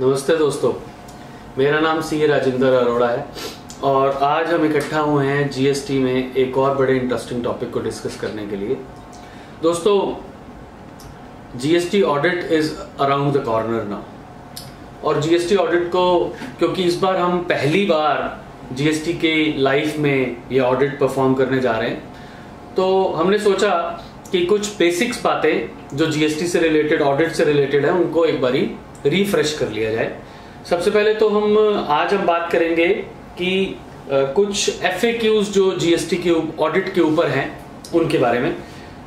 नमस्ते दोस्तों, मेरा नाम सीए राजेंद्र अरोड़ा है और आज हम इकट्ठा हुए हैं जीएसटी में एक और बड़े इंटरेस्टिंग टॉपिक को डिस्कस करने के लिए। दोस्तों GST audit is around the corner now और जीएसटी ऑडिट को, क्योंकि इस बार हम पहली बार जीएसटी के लाइफ में ये ऑडिट परफॉर्म करने जा रहे हैं। तो हमने सोचा कि कुछ बेसिक्स बातें जो जीएसटी से रिलेटेड ऑडिट से रिलेटेड है, उनको एक बारी रिफ्रेश कर लिया जाए। सबसे पहले तो हम, आज हम बात करेंगे कि कुछ एफ़ जो जीएसटी के ऑडिट के ऊपर हैं, उनके बारे में।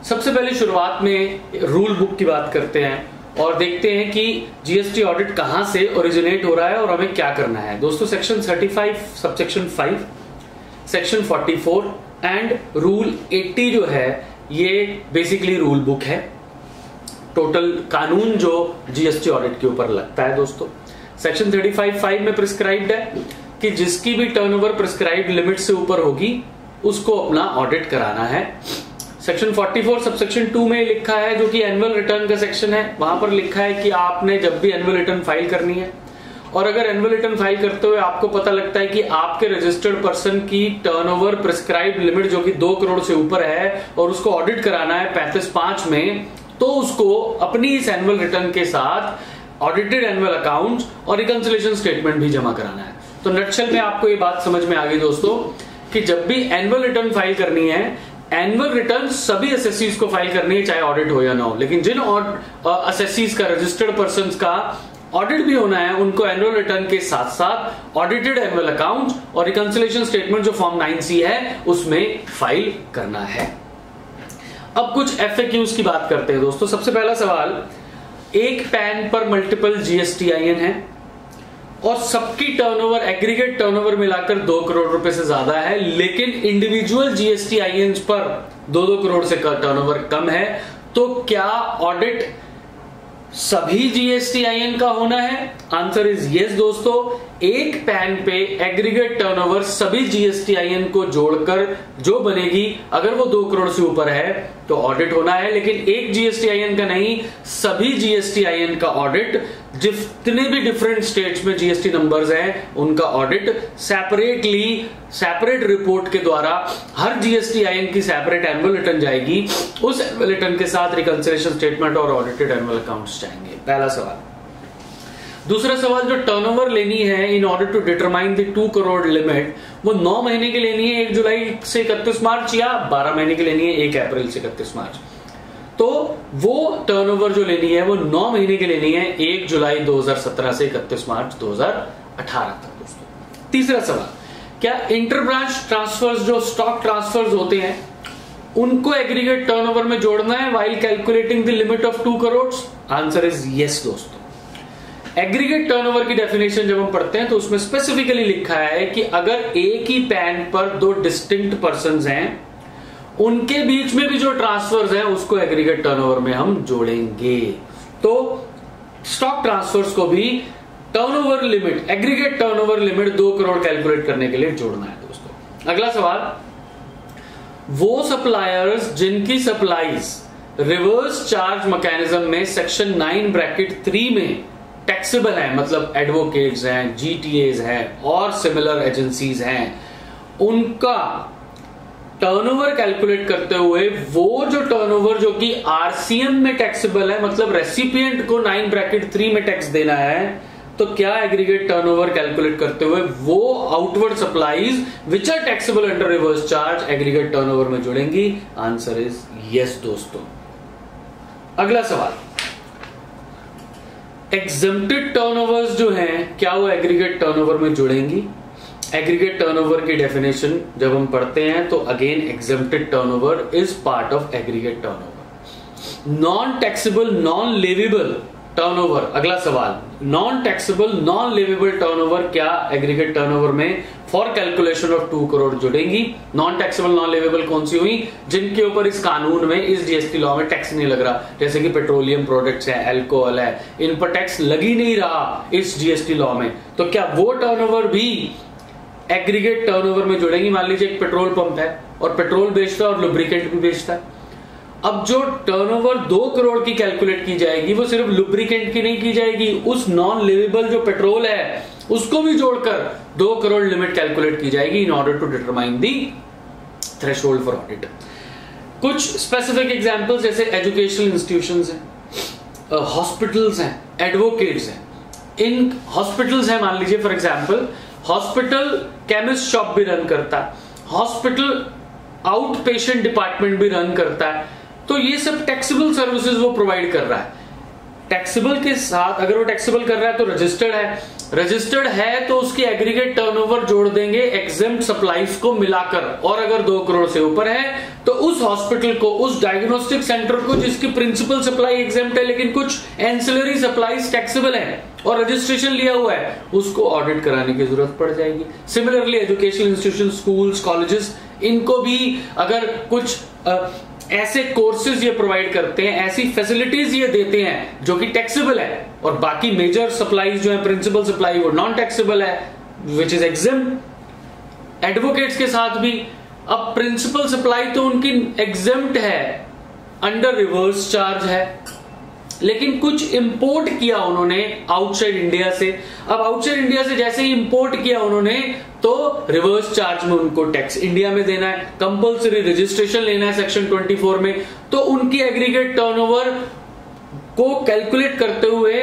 सबसे पहले शुरुआत में रूल बुक की बात करते हैं और देखते हैं कि जीएसटी ऑडिट कहाँ से ओरिजिनेट हो रहा है और हमें क्या करना है। दोस्तों section 35 subsection 5 section 44 and rule 80 जो है, ये बेसिकली रूल बुक है। टोटल कानून जो जीएसटी ऑडिट के ऊपर लगता है दोस्तों। सेक्शन 35 फाइव में प्रिस्क्राइब्ड है कि जिसकी भी टर्नओवर प्रिस्क्राइब्ड लिमिट से ऊपर होगी, उसको अपना ऑडिट कराना है। सेक्शन 44 सबसेक्शन 2 में लिखा है, जो कि एनुअल रिटर्न का सेक्शन है, वहाँ पर लिखा है कि आपने जब भी एनुअल रिटर्न फ़ाइल करनी है। और अगर एनुअल रिटर्न फ़ाइल करते हुए आपको पता लगता है कि आपके रजिस्टर्ड पर्सन की टर्नओवर प्रिस्क्राइब लिमिट जो कि दो करोड़ से ऊपर है, और उसको ऑडिट कराना है पैंतीस पाँच में तो उसको अपनी इस एनुअल रिटर्न के साथ ऑडिटेड एनुअल अकाउंट और रिकंसिलेशन स्टेटमेंट भी जमा कराना है। तो नक्शल में आपको ये बात समझ में आ गई दोस्तों कि जब भी एनुअल रिटर्न फ़ाइल करनी है एनुअल रिटर्न सभी एसएससीज को फ़ाइल करनी है, चाहे ऑडिट हो या ना हो। लेकिन जिन एसएससीज का रजिस्टर्ड पर्सन का ऑडिट भी होना है, उनको एनुअल रिटर्न के साथ साथ ऑडिटेड एनुअल अकाउंट और रिकंसिलेशन स्टेटमेंट जो फॉर्म नाइन सी है, उसमें फ़ाइल करना है। अब कुछ एफ़ की बात करते हैं दोस्तों। सबसे पहला सवाल, एक पैन पर मल्टीपल जीएसटी आई है और सबकी टर्नओवर एग्रीगेट टर्नओवर मिलाकर दो करोड़ रुपए से ज़्यादा है, लेकिन इंडिविजुअल जीएसटी आई पर दो दो करोड़ से टर्नओवर कम है। तो क्या ऑडिट सभी जीएसटी आई का होना है। आंसर इज़ यस दोस्तों। एक पैन पे एग्रीगेट टर्नओवर सभी जीएसटी आई को जोड़कर जो बनेगी, अगर वो दो करोड़ से ऊपर है तो ऑडिट होना है। लेकिन एक जीएसटी आई का नहीं, सभी जीएसटी आई का ऑडिट जितने भी डिफरेंट स्टेट्स में जीएसटी नंबर्स हैं, उनका ऑडिट सेपरेटली सेपरेट रिपोर्ट के द्वारा हर जीएसटी आई की सेपरेट एनुअल रिटर्न जाएगी। उस एनुअल रिटर्न के साथ रिकंसिलेशन स्टेटमेंट और ऑडिटेड एनुअल अकाउंट्स जाएँगे। पहला सवाल। दूसरा सवाल, जो टर्नओवर लेनी है in order to determine the two crore limit वो नौ महीने की लेनी है, एक जुलाई से इकतीस मार्च या बारह महीने की लेनी है, एक अप्रैल से इकतीस मार्च। तो वो टर्नओवर जो लेनी है, वो नौ महीने की लेनी है, एक जुलाई 2017 से इकतीस मार्च 2018 तक दोस्तों। तीसरा सवाल, क्या इंटर ब्रांच ट्रांसफर्स जो स्टॉक ट्रांसफर्स होते हैं, उनको एग्रीगेट टर्नओवर में जोड़ना है while calculating the limit of two crore answer is yes दोस्तों। एग्रीगेट टर्नओवर की डेफिनेशन जब हम पढ़ते हैं तो उसमें स्पेसिफिकली लिखा है कि अगर एक ही पैन पर दो डिस्टिंक्ट पर्सन हैं उनके बीच में भी जो ट्रांसफर्स हैं, उसको एग्रीगेट टर्नओवर में हम जोड़ेंगे। तो स्टॉक ट्रांसफर्स को भी turnover limit aggregate turnover limit दो करोड़ कैलकुलेट करने के लिए जोड़ना है दोस्तों। अगला सवाल, वो सप्लायर्स जिनकी सप्लाईज रिवर्स चार्ज मैकेनिज्म में सेक्शन नाइन ब्रैकेट थ्री में टैक्सेबल है मतलब एडवोकेट्स हैं जीटीएज हैं और सिमिलर एजेंसीज हैं, उनका टर्नओवर कैलकुलेट करते हुए, वो जो टर्नओवर जो कि आरसीएम में टैक्सेबल है मतलब रेसिपिएंट को नाइन ब्रैकेट थ्री में टैक्स देना है तो क्या एग्रीगेट टर्नओवर कैलकुलेट करते हुए, वो outward supplies which are taxable under reverse charge aggregate turnover में जुड़ेंगी? आंसर इज़ यस दोस्तों। अगला सवाल। एग्जेप्टेड टर्नओवर्स जो हैं, क्या वो एग्रीगेट टर्नओवर में जुड़ेंगी? एग्रीगेट टर्नओवर की डेफिनेशन जब हम पढ़ते हैं तो again exempted turnover is part of aggregate turnover non taxable non leviable turnover अगला सवाल. Non taxable non leviable turnover क्या एग्रीगेट टर्नओवर में? For calculation of two crore जुड़ेंगी. Non taxable non leviable कौन सी हुई? जिनके ऊपर इस कानून में, इस जीएसटी लॉ में टैक्स नहीं लग रहा. जैसे कि पेट्रोलियम प्रोडक्ट्स है एल्कोहल है, इन पर टैक्स लग ही नहीं रहा इस जीएसटी लॉ में. तो क्या वो टर्नओवर भी एग्रीगेट टर्नओवर में जुड़ेंगी। मान लीजिए एक पेट्रोल पंप है और पेट्रोल बेचता है और लुब्रिकेंट भी बेचता है। अब जो टर्नओवर दो करोड़ की कैलकुलेट की जाएगी, वो सिर्फ़ लुब्रिकेंट की नहीं की जाएगी। उस नॉन लिवेबल जो पेट्रोल है, उसको भी जोड़कर दो करोड़ लिमिट कैलकुलेट की जाएगी in order to determine the threshold for audit कुछ स्पेसिफिक एग्जाम्पल्स जैसे एजुकेशनल इंस्टीट्यूशन हैं हॉस्पिटल्स हैं एडवोकेट्स हैं। इन हॉस्पिटल्स हैं, मान लीजिए for example hospital chemist shop भी रन करता है। हॉस्पिटल आउट पेशेंट डिपार्टमेंट भी रन करता है। तो ये सब टेक्सीबल सर्विसेज़ वो प्रोवाइड कर रहा है। टैक्सेबल के साथ, अगर वो टैक्सेबल कर रहा है तो रजिस्टर्ड है। रजिस्टर्ड है तो उसकी एग्रीगेट टर्नओवर जोड़ देंगे एग्ज़ाम सप्लाईज को मिलाकर। और अगर दो करोड़ से ऊपर है तो उस हॉस्पिटल को, उस डायग्नोस्टिक सेंटर को जिसकी प्रिंसिपल सप्लाई एग्ज़ाम है, लेकिन कुछ एंसिलरी सप्लाईज टैक्सेबल है और रजिस्ट्रेशन लिया हुआ है, उसको ऑडिट कराने की ज़रूरत पड़ जाएगी। Similarly education institution schools colleges इनको भी अगर कुछ ऐसे कोर्सेज ये प्रोवाइड करते हैं, ऐसी फैसिलिटीज़ ये देते हैं जो कि टैक्सेबल है और बाकी मेजर सप्लाईज जो है प्रिंसिपल सप्लाई वो नॉन टैक्सेबल है विच इज़ एग्जिम एडवोकेट्स के साथ भी, अब प्रिंसिपल सप्लाई तो उनकी एग्जिम्ट है अंडर रिवर्स चार्ज है। लेकिन कुछ इंपोर्ट किया उन्होंने आउटसाइड इंडिया से। अब आउटसाइड इंडिया से जैसे ही इंपोर्ट किया उन्होंने तो रिवर्स चार्ज में उनको टैक्स इंडिया में देना है। कंपलसरी रजिस्ट्रेशन लेना है सेक्शन 24 में। तो उनकी एग्रीगेट टर्नओवर को कैलकुलेट करते हुए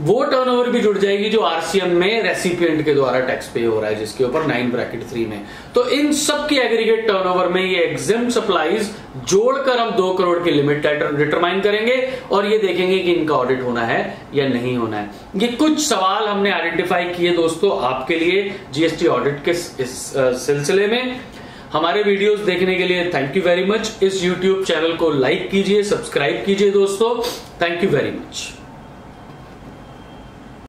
वो टर्नओवर भी जुड़ जाएगी जो आरसीएम में रेसिपिएंट के द्वारा टैक्स पे हो रहा है, जिसके ऊपर नाइन ब्रैकेट थ्री में। तो इन सब की एग्रीगेट टर्नओवर में ये एग्ज़ाम सप्लाईज जोड़कर हम दो करोड़ की लिमिट डिटरमाइन करेंगे और ये देखेंगे कि इनका ऑडिट होना है या नहीं होना है। ये कुछ सवाल हमने आइडेंटिफाई किए दोस्तों आपके लिए जीएसटी ऑडिट के इस सिलसिले में। हमारे वीडियोस देखने के लिए थैंक यू वेरी मच इस यूट्यूब चैनल को लाइक कीजिए सब्सक्राइब कीजिए दोस्तों। Thank you very much